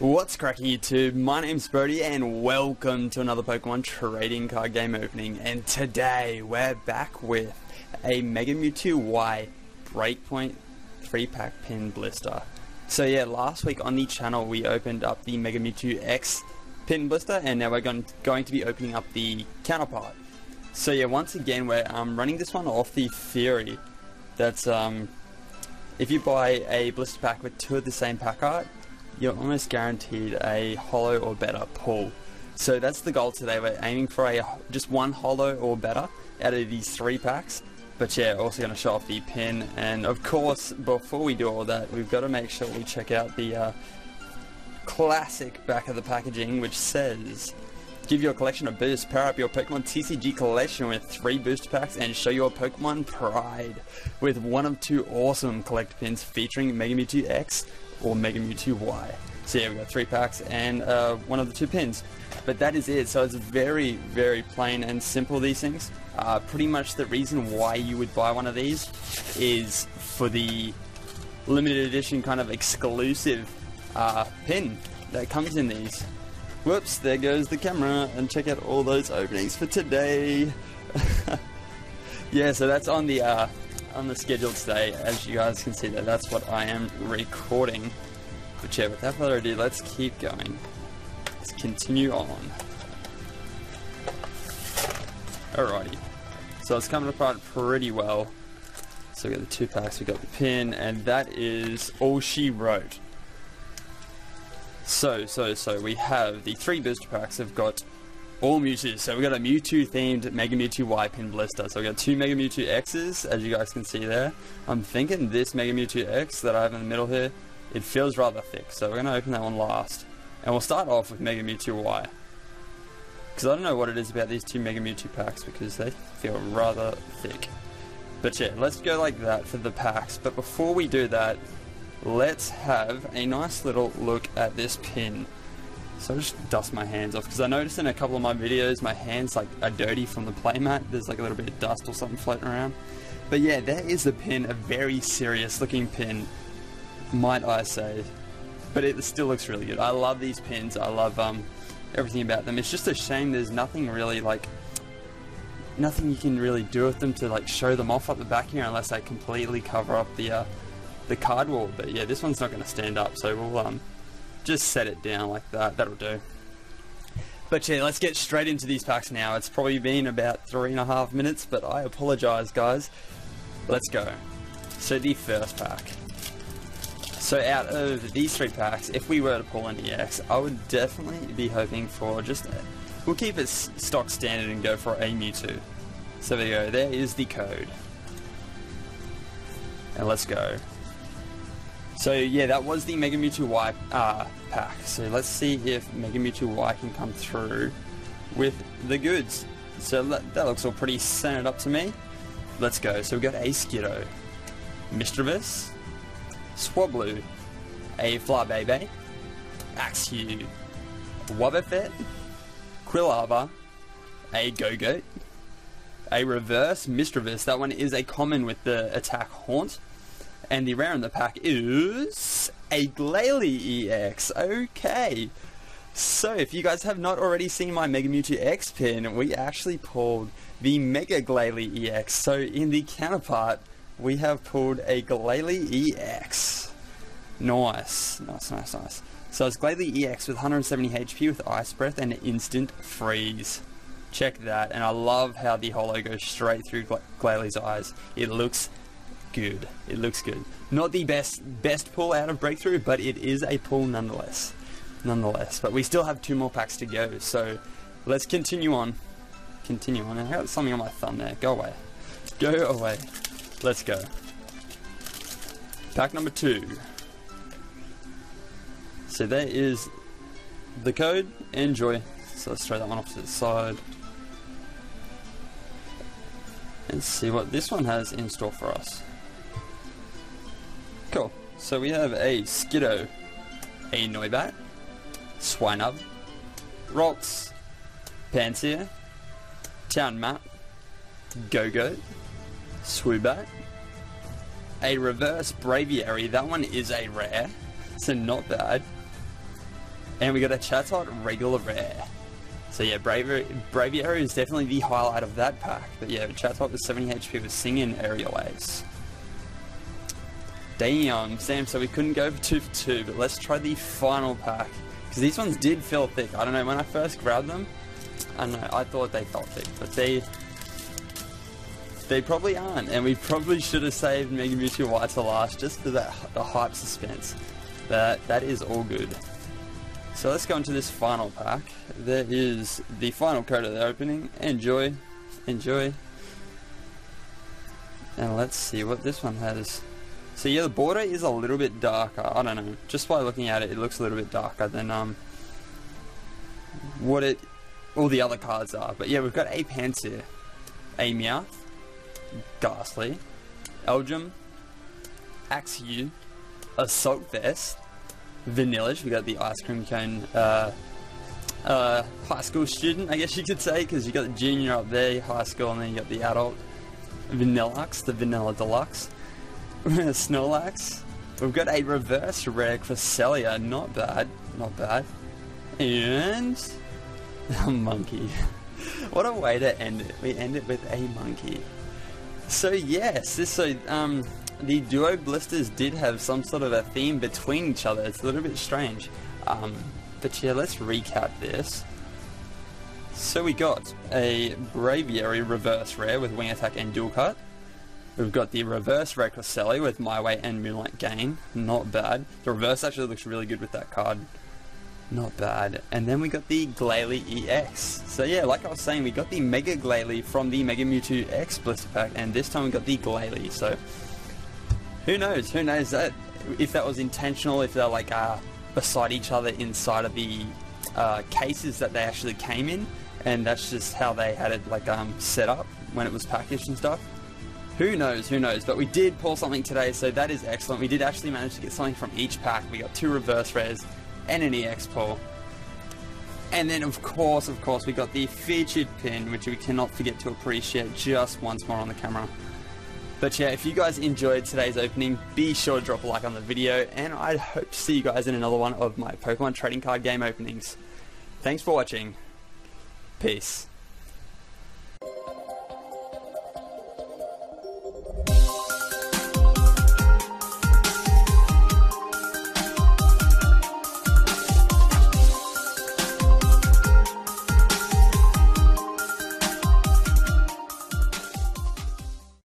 What's cracking YouTube? My name's Brodie and welcome to another Pokemon trading card game opening and today we're back with a Mega Mewtwo Y Breakpoint 3 pack pin blister. So yeah, last week on the channel we opened up the Mega Mewtwo X pin blister and now we're going, going to be opening up the counterpart. So yeah, once again we're um, running this one off the theory that um, if you buy a blister pack with two of the same pack art, you're almost guaranteed a holo or better pull. So that's the goal today. We're aiming for a just one holo or better out of these three packs. But yeah, also going to show off the pin. And of course, before we do all that, we've got to make sure we check out the uh, classic back of the packaging, which says, Give your collection a boost, power up your Pokemon TCG collection with three booster packs, and show your Pokemon pride with one of two awesome collect pins featuring Mega Mewtwo X or Mega Mewtwo Y. So yeah, we got three packs and uh, one of the two pins. But that is it. So it's very, very plain and simple, these things. Uh, pretty much the reason why you would buy one of these is for the limited edition kind of exclusive uh, pin that comes in these. Whoops, there goes the camera, and check out all those openings for today. yeah, so that's on the uh, on the schedule today. As you guys can see that that's what I am recording. But yeah, without further ado, let's keep going. Let's continue on. Alrighty. So it's coming apart pretty well. So we got the two packs, we got the pin, and that is all she wrote. So, so, so we have the three booster packs have got all Mewtwo. So we got a Mewtwo themed Mega Mewtwo Y pin blister. So we got two Mega Mewtwo X's, as you guys can see there. I'm thinking this Mega Mewtwo X that I have in the middle here, it feels rather thick. So we're going to open that one last. And we'll start off with Mega Mewtwo Y. Because I don't know what it is about these two Mega Mewtwo packs because they feel rather thick. But yeah, let's go like that for the packs. But before we do that, let's have a nice little look at this pin. So I just dust my hands off because I noticed in a couple of my videos my hands like are dirty from the playmat. There's like a little bit of dust or something floating around. But yeah, that is the pin, a very serious looking pin, might I say. But it still looks really good. I love these pins. I love um, everything about them. It's just a shame there's nothing really like nothing you can really do with them to like show them off at the back here unless they completely cover up the uh, the card wall. But yeah, this one's not going to stand up, so we'll um, just set it down like that. That'll do. But yeah, let's get straight into these packs now. It's probably been about three and a half minutes, but I apologize, guys. Let's go. So the first pack. So out of these three packs, if we were to pull an EX, I would definitely be hoping for just... A, we'll keep it stock standard and go for a Mewtwo. So there you go, there is the code. And let's go. So yeah, that was the Mega Mewtwo Y uh, pack. So let's see if Mega Mewtwo Y can come through with the goods. So that, looks all pretty centered up to me. Let's go. So we've got a Skiddo, Misdreavus, Swablu, a Flabebe, Axew, Wobbuffet, Quilava, a Gogoat, a reverse Misdreavus. That one is a common with the attack Haunt. And the rare in the pack is a Glalie EX. Okay. So, if you guys have not already seen my Mega Mewtwo X pin, we actually pulled the Mega Glalie EX. So, in the counterpart, we have pulled a Glalie EX. Nice. Nice, nice, nice. So, it's Glalie EX with 170 HP with Ice Breath and Instant Freeze. Check that. And I love how the holo goes straight through Glalie's eyes. It looks good. It looks good. Not the best best pull out of Breakthrough, but it is a pull nonetheless. Nonetheless. But we still have two more packs to go, so let's continue on. Continue on. I got something on my thumb there. Go away. Go away. Let's go. Pack number two. So there is the code. Enjoy. So let's throw that one off to the side. Let's see what this one has in store for us. So we have a Skiddo, a Noibat, Swinub, Ralts, Pansear, Town Map, Gogo, Swoobat, a Reverse Braviary. That one is a rare, so not bad. And we got a Chatot regular rare. So yeah, Braviary, Braviary is definitely the highlight of that pack. But yeah, Chatot with 70 HP with Singing Aerial Ace. Damn, Sam, so we couldn't go for 2 for 2, but let's try the final pack. Because these ones did feel thick. I don't know, when I first grabbed them, I know, I thought they felt thick, but they they probably aren't, and we probably should have saved Mega Mewtwo Y to last just for that the hype suspense. That that is all good. So let's go into this final pack. There is the final code of the opening. Enjoy, enjoy, and let's see what this one has. So yeah, the border is a little bit darker. I don't know. Just by looking at it, it looks a little bit darker than um what it all the other cards are. But yeah, we've got a Pansear, a Meowth, Gastly, Eldrum, Axew, Assault Vest, Vanillish. We got the ice cream cone uh, uh, high school student, I guess you could say, because you got the junior up there, high school, and then you got the adult. Vanilluxe, the Vanilla Deluxe. Snorlax. We've got a reverse rare Cresselia, not bad, not bad. And a monkey. what a way to end it. We end it with a monkey. So yes, this so um the duo blisters did have some sort of a theme between each other. It's a little bit strange. Um, but yeah, let's recap this. So we got a Braviary reverse rare with wing attack and dual cut. We've got the reverse Cresselia with My Way and Moonlight Gain. Not bad. The reverse actually looks really good with that card. Not bad. And then we got the Glalie EX. So yeah, like I was saying, we got the Mega Glalie from the Mega Mewtwo X blister pack, and this time we got the Glalie. So who knows? Who knows that if that was intentional, if they're like uh, beside each other inside of the uh, cases that they actually came in, and that's just how they had it like um, set up when it was packaged and stuff. Who knows, who knows, but we did pull something today, so that is excellent. We did actually manage to get something from each pack. We got two reverse rares, and an EX pull. And then, of course, of course, we got the featured pin, which we cannot forget to appreciate just once more on the camera. But yeah, if you guys enjoyed today's opening, be sure to drop a like on the video, and I hope to see you guys in another one of my Pokemon trading card game openings. Thanks for watching. Peace.